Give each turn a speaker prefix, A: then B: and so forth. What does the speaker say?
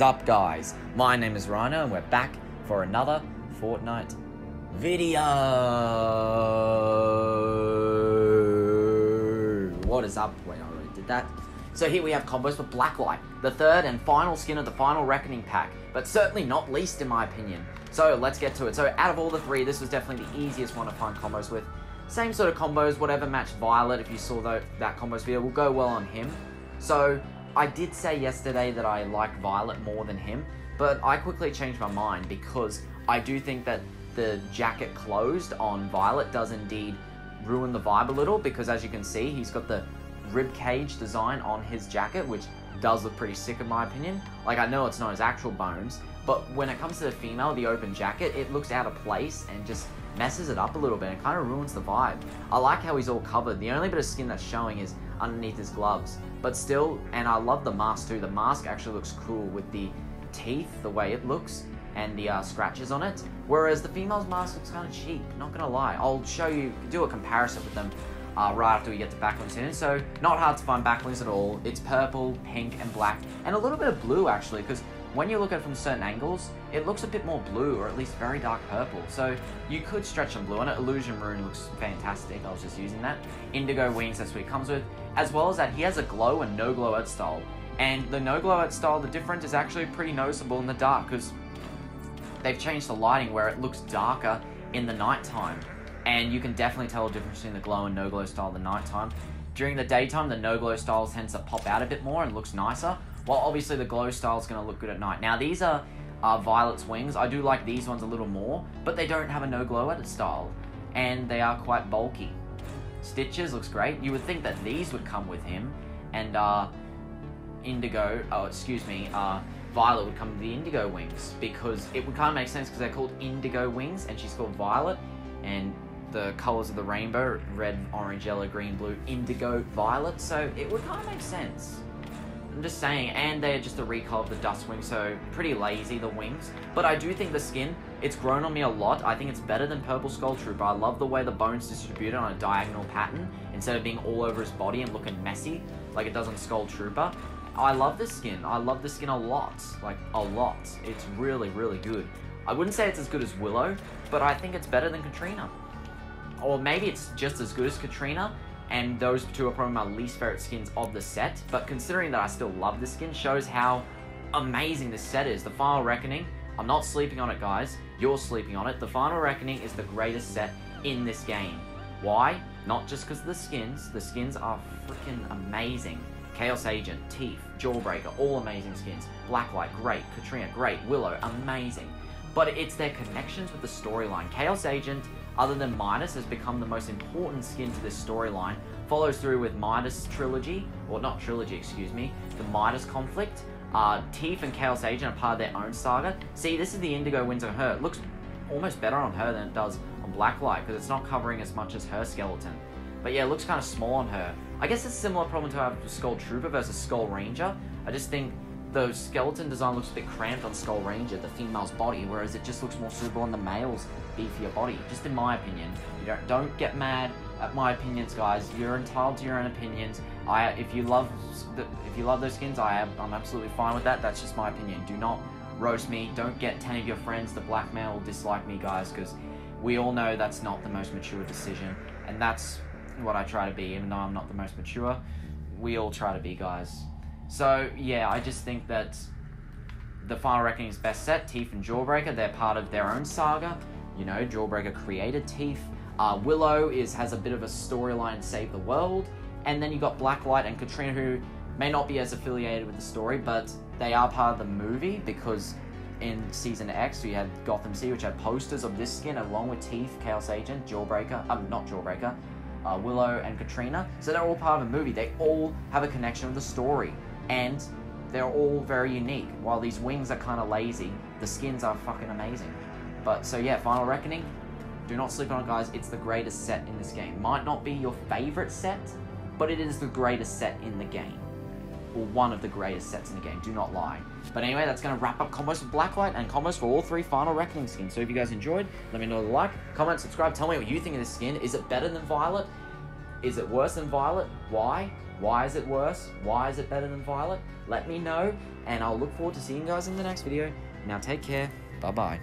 A: up, guys? My name is Rhino, and we're back for another Fortnite video. What is up? Wait, I already did that. So here we have combos for Blacklight, the third and final skin of the Final Reckoning pack, but certainly not least in my opinion. So let's get to it. So out of all the three, this was definitely the easiest one to find combos with. Same sort of combos, whatever matched Violet, if you saw that, that combos video, will go well on him. So I did say yesterday that I like Violet more than him, but I quickly changed my mind because I do think that the jacket closed on Violet does indeed ruin the vibe a little because as you can see, he's got the rib cage design on his jacket, which does look pretty sick in my opinion. Like I know it's not his actual bones, but when it comes to the female, the open jacket, it looks out of place and just messes it up a little bit and kind of ruins the vibe. I like how he's all covered. The only bit of skin that's showing is underneath his gloves. But still, and I love the mask too. The mask actually looks cool with the teeth, the way it looks, and the uh, scratches on it. Whereas the female's mask looks kind of cheap, not gonna lie. I'll show you, do a comparison with them uh, right after we get to backblings in. So, not hard to find backblings at all. It's purple, pink, and black, and a little bit of blue actually, because when you look at it from certain angles, it looks a bit more blue, or at least very dark purple. So you could stretch some blue on it. Illusion Rune looks fantastic. I was just using that. Indigo Wings, that's what he comes with. As well as that, he has a glow and no glow art style. And the no glow art style, the difference is actually pretty noticeable in the dark, because they've changed the lighting where it looks darker in the nighttime. And you can definitely tell the difference between the glow and no glow style in the nighttime. During the daytime, the no glow style tends to pop out a bit more and looks nicer. Well, obviously the glow style is going to look good at night. Now, these are uh, Violet's wings. I do like these ones a little more, but they don't have a no glow edit style. And they are quite bulky. Stitches looks great. You would think that these would come with him. And uh, Indigo, oh, excuse me, uh, Violet would come with the Indigo wings. Because it would kind of make sense because they're called Indigo wings and she's called Violet. And the colors of the rainbow red, orange, yellow, green, blue, indigo, violet. So it would kind of make sense. I'm just saying, and they're just a recolor of the Dustwing, so pretty lazy, the wings. But I do think the skin, it's grown on me a lot. I think it's better than Purple Skull Trooper. I love the way the bones distributed on a diagonal pattern, instead of being all over his body and looking messy, like it does on Skull Trooper. I love this skin. I love the skin a lot. Like, a lot. It's really, really good. I wouldn't say it's as good as Willow, but I think it's better than Katrina. Or maybe it's just as good as Katrina, and those two are probably my least favorite skins of the set. But considering that I still love the skin, shows how amazing this set is. The Final Reckoning, I'm not sleeping on it, guys. You're sleeping on it. The Final Reckoning is the greatest set in this game. Why? Not just because of the skins. The skins are freaking amazing. Chaos Agent, Teef, Jawbreaker, all amazing skins. Blacklight, great. Katrina, great. Willow, amazing. But it's their connections with the storyline. Chaos Agent other than Midas, has become the most important skin to this storyline. Follows through with Midas trilogy, or not trilogy, excuse me, the Midas conflict. Uh, Teef and Chaos Agent are part of their own saga. See, this is the Indigo wings on her. It looks almost better on her than it does on Blacklight, because it's not covering as much as her skeleton. But yeah, it looks kind of small on her. I guess it's a similar problem to have Skull Trooper versus Skull Ranger. I just think the skeleton design looks a bit cramped on Skull Ranger, the female's body, whereas it just looks more suitable on the male's beefier body. Just in my opinion. You don't don't get mad at my opinions, guys. You're entitled to your own opinions. I if you love the, if you love those skins, I am I'm absolutely fine with that. That's just my opinion. Do not roast me. Don't get ten of your friends to blackmail dislike me, guys, because we all know that's not the most mature decision, and that's what I try to be. Even though I'm not the most mature, we all try to be, guys. So yeah, I just think that the Final Reckoning's best set, Teef and Jawbreaker, they're part of their own saga. You know, Jawbreaker created Teef. Uh, Willow is has a bit of a storyline save the world, and then you got Blacklight and Katrina who may not be as affiliated with the story, but they are part of the movie because in season X we had Gotham City, which had posters of this skin along with Teef, Chaos Agent, Jawbreaker, um, not Jawbreaker, uh, Willow and Katrina. So they're all part of a movie. They all have a connection with the story and they're all very unique. While these wings are kind of lazy, the skins are fucking amazing. But so yeah, Final Reckoning, do not sleep on it, guys. It's the greatest set in this game. Might not be your favorite set, but it is the greatest set in the game. Or one of the greatest sets in the game, do not lie. But anyway, that's going to wrap up combos for Blacklight and combos for all three Final Reckoning skins. So if you guys enjoyed, let me know the like, comment, subscribe, tell me what you think of this skin. Is it better than Violet? Is it worse than Violet? Why? Why is it worse? Why is it better than Violet? Let me know, and I'll look forward to seeing you guys in the next video. Now take care. Bye bye.